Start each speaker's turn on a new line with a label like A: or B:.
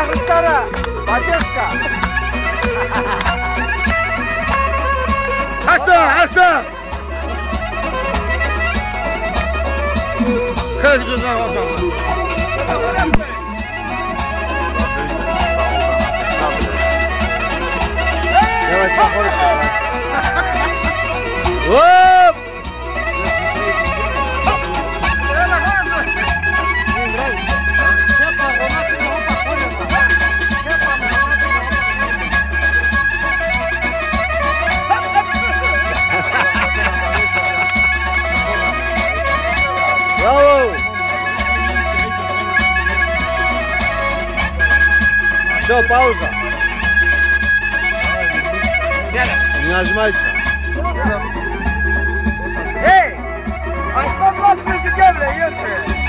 A: Antara Majeska Hasta, hasta
B: Kız güzel bakalım Yavaş bak oraya Só pausa. Minha Jamaica.
A: Ei! As papas se quebram aí, Pedro.